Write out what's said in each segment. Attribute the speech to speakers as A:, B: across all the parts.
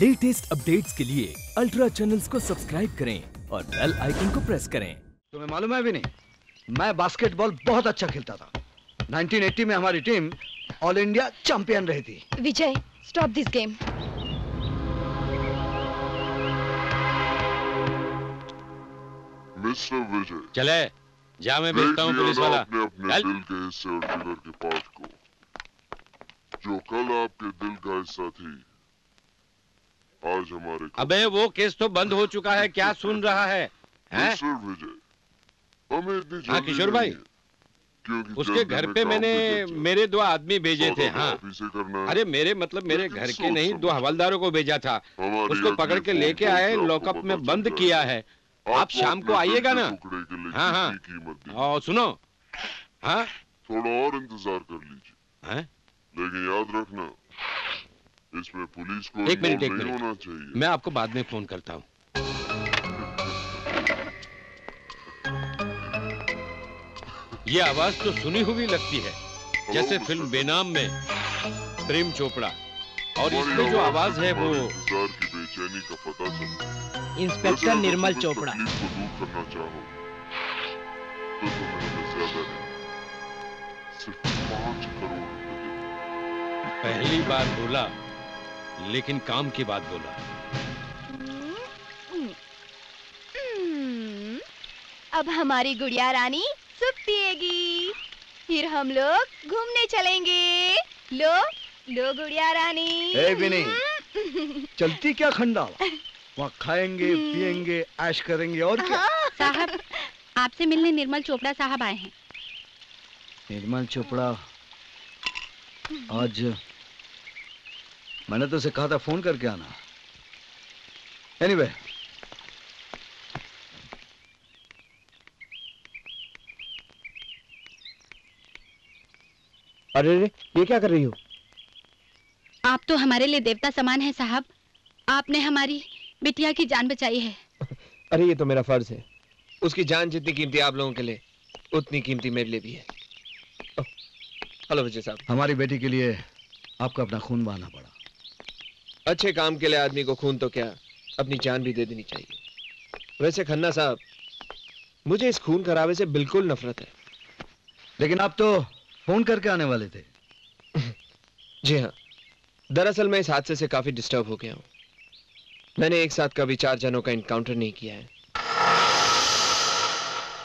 A: Latest updates के लिए ultra channels को सब्सक्राइब करें और बेल आइकन को प्रेस करें।
B: तुम्हें मालूम है भी नहीं मैं बास्केटबॉल बहुत अच्छा खेलता था। 1980 में हमारी टीम ऑल इंडिया चैंपियन रही थी।
C: Vijay stop this game
D: mister Vijay
E: चले जा मैं भेजता हूँ पुलिस वाला।
D: आपने अपने
E: चल।
D: दिल के हिस्से और जिगर के पार्ट को जो कल आपके दिल का हिस्सा थी। आज हमारे
E: अबे वो केस तो बंद हो चुका है क्या सुन रहा है? हैं?
D: मिस्टर विजय हमें इतनी
E: हाँ किशोर भाई।
D: क्योंकि
E: उसके घर पे मैंने मेरे दो आदमी भेजे थे हाँ। अरे मेरे मतलब मेरे घर के नहीं दो हवलदारों को भेजा था। उसको पकड़ के लेके आए लॉकअप में बंद किया है। आप शाम को आइएगा ना। हाँ, हाँ। और सुनो। हाँ?
D: थोड़ा और इंतज़ार कर लीजिए। लेकिन याद रखना इसमें पुलिस को
E: एक मिनट, एक मिनट।
D: होना चाहिए।
E: मैं आपको बाद में फ़ोन करता हूँ। ये आवाज़ तो सुनी हुई लगती है जैसे फ़िल्म बेनाम में प्रेम चोपड़ा। और इसमें जो आवाज़ है वो
D: की बेचैनी का पता चलता
F: इंस्पेक्टर निर्मल चोपड़ा।
D: को दूर करना चाहो। तो तुम्हें ज़्यादा नहीं सिर्फ़ पाँच करोड़
E: पहली बार बोला लेकिन काम की बात बोला।
C: हम्म, अब हमारी गुड़िया रानी सुप पिएगी फिर हम लोग घूमने चलेंगे। लो लो गुड़िया रानी।
B: ए विनी चलती क्या खंडा वहाँ खाएँगे पिएँगे ऐश करेंगे और क्या?
G: साहब आपसे मिलने निर्मल चोपड़ा साहब आए हैं।
B: निर्मल चोपड़ा आज मैंने तो उसे कहा था फ़ोन करके आना। एनीवे anyway,
F: अरे रे ये क्या कर रही हो?
G: आप तो हमारे लिए देवता समान है साहब। आपने हमारी बिटिया की जान बचाई है।
F: अरे ये तो मेरा फ़र्ज़ है। उसकी जान जितनी कीमती आप लोगों के लिए उतनी कीमती मेरे लिए भी है। हेलो विजय साहब।
B: हमारी बेटी के लिए आपको अपना खून बहाना पड़ा।
F: अच्छे काम के लिए आदमी को खून तो क्या? अपनी जान भी दे देनी चाहिए। वैसे खन्ना साहब मुझे इस खून खराबे से बिल्कुल नफरत है।
B: लेकिन आप तो फ़ोन करके आने वाले थे।
F: जी हाँ। दरअसल मैं इस हादसे से काफ़ी डिस्टर्ब हो गया हूँ। मैंने एक साथ कभी चार जनों का इनकाउंटर नहीं किया है।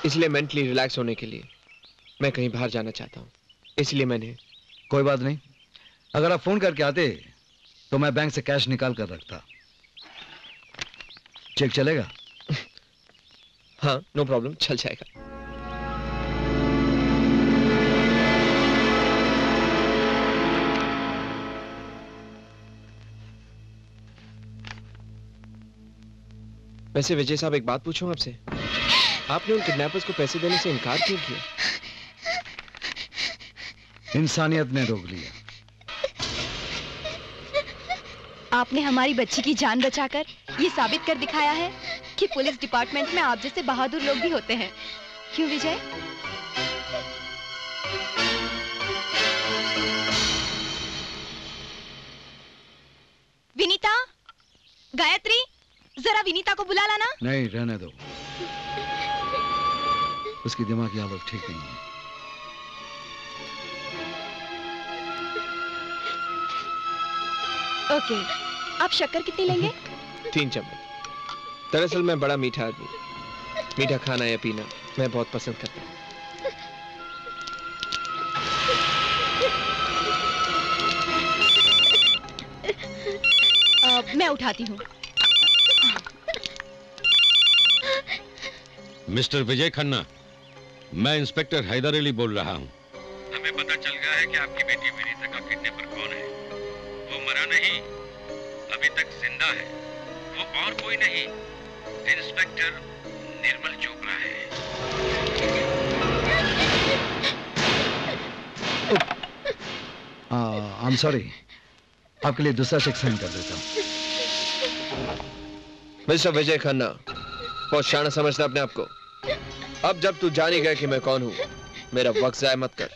F: इसलिए मेंटली रिलैक्स होने के लिए मैं कहीं बाहर जाना चाहता हूँ। इसलिए मैंने
B: कोई बात नहीं। अगर आप फ़ोन करके आते तो मैं बैंक से कैश निकाल कर रखता। चेक चलेगा?
F: हाँ नो प्रॉब्लम चल जाएगा। वैसे विजय साहब एक बात पूछूँ आपसे? आपने उन किडनैपर्स को पैसे देने से इनकार क्यों किया?
B: इंसानियत ने रोक लिया।
C: आपने हमारी बच्ची की जान बचाकर ये साबित कर दिखाया है कि पुलिस डिपार्टमेंट में आप जैसे बहादुर लोग भी होते हैं। क्यों विजय? विनीता? गायत्री? जरा विनीता को बुला लाना।
B: नहीं रहने दो। उसकी दिमागी हालत ठीक नहीं है।
C: ओके। आप शक्कर कितनी लेंगे?
F: तीन चम्मच। दरअसल मैं बड़ा मीठा आदमी। मीठा खाना या पीना मैं बहुत पसंद करता हूँ।
C: मैं उठाती हूँ।
E: मिस्टर विजय खन्ना मैं इंस्पेक्टर हैदर अली बोल रहा हूँ। हमें पता चल गया है कि आपकी बेटी विनीता का किडनैपर कौन है। वो मरा नहीं अभी तक ज़िंदा है। वो और कोई नहीं इंस्पेक्टर निर्मल चोपड़ा है।
B: आई एम सॉरी आपके लिए दूसरा चेक साइन कर देता हूँ।
F: मिस्टर विजय खन्ना बहुत शाना समझता अपने आप को। अब जब तू जान ही गया कि मैं कौन हूँ मेरा वक्त जाय मत कर।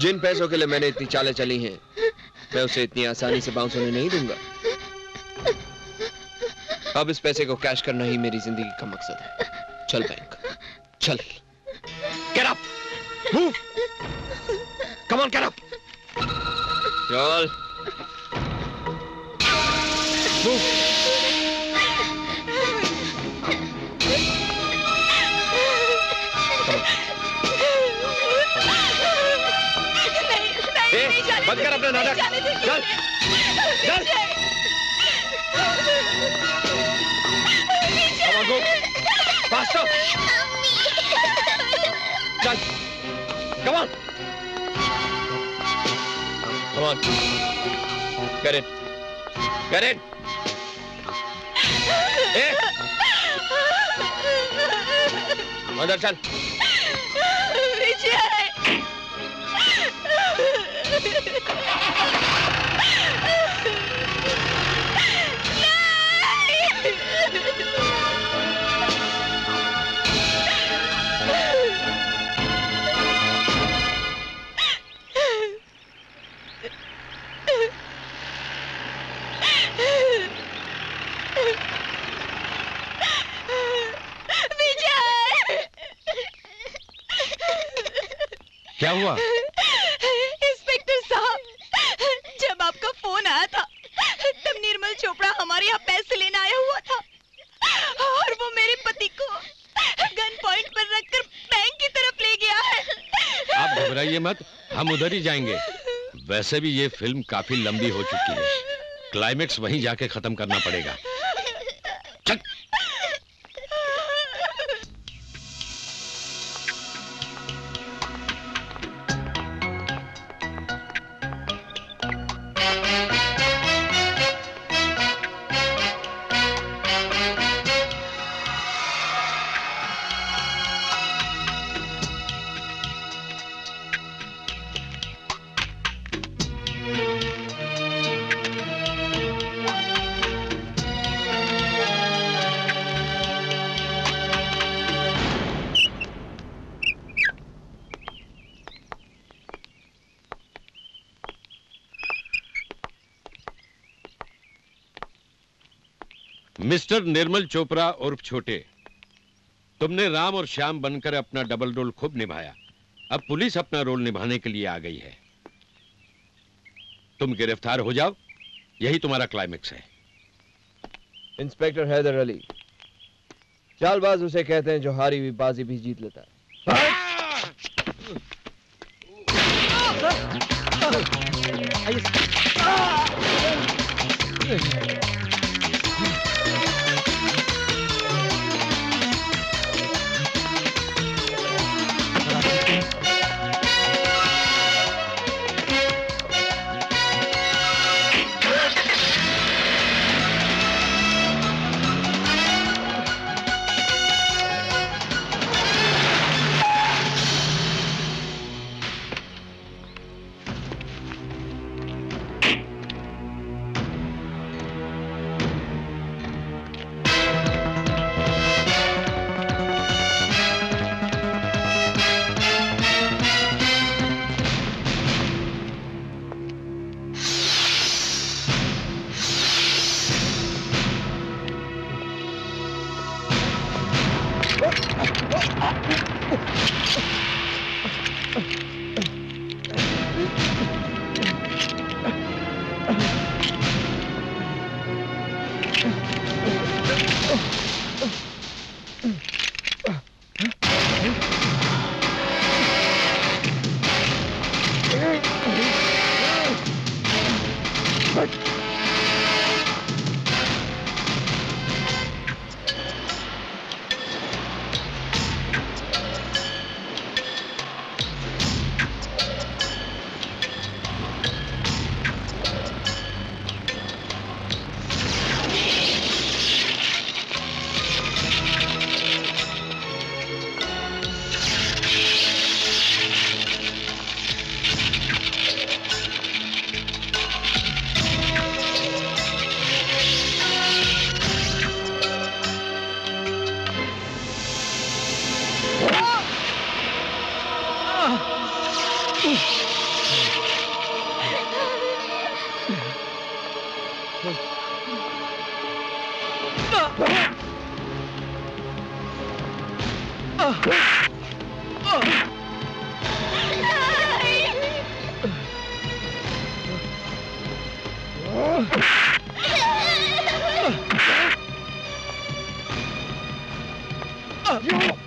F: जिन पैसों के लिए मैंने इतनी चालें चली हैं मैं उसे इतनी आसानी से बाउंस होने नहीं दूँगा। अब इस पैसे को कैश करना ही मेरी ज़िंदगी का मकसद है। चल बैंक चल।
B: Get up move come on
F: चल। कर। चल, चल। Faster. चल Come on. Come on. Get in. Get in. ए, अंदर चल
C: विजय
E: क्या हुआ?
C: इंस्पेक्टर साहब जब आपका फ़ोन आया था तब निर्मल चोपड़ा हमारे यहाँ पैसे लेने आया हुआ था। और वो मेरे पति को गन पॉइंट पर रखकर बैंक की तरफ़ ले गया है।
E: आप घबराइए मत हम उधर ही जाएँगे। वैसे भी ये फ़िल्म काफ़ी लंबी हो चुकी है। क्लाइमेक्स वहीं जाके खत्म करना पड़ेगा। मिस्टर निर्मल चोपड़ा उर्फ़ छोटे तुमने राम और श्याम बनकर अपना डबल रोल खूब निभाया अब पुलिस अपना रोल निभाने के लिए आ गई है तुम गिरफ़्तार हो जाओ यही तुम्हारा क्लाइमेक्स है
F: इंस्पेक्टर हैदर अली चालबाज उसे कहते हैं जो हारी हुई बाजी भी जीत लेता है
H: हाँ? You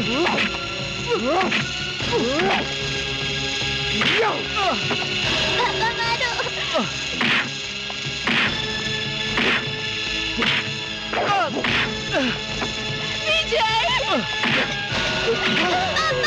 H: 不要啊不要啊妈妈妈的啊啊啊啊闭嘴啊啊啊妈妈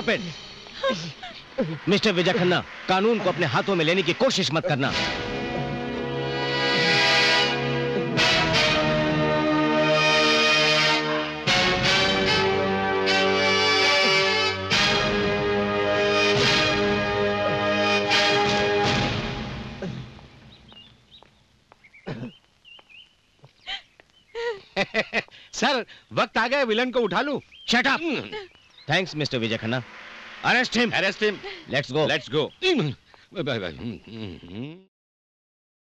I: stop it mister Vijay Khanna कानून को अपने हाथों में लेने की कोशिश मत करना।
F: सर, वक्त आ गया, विलन को उठा लूँ।
I: Shut up thanks mister Vijay Khanna arrest him
E: arrest him
I: let's go
E: let's go bye bye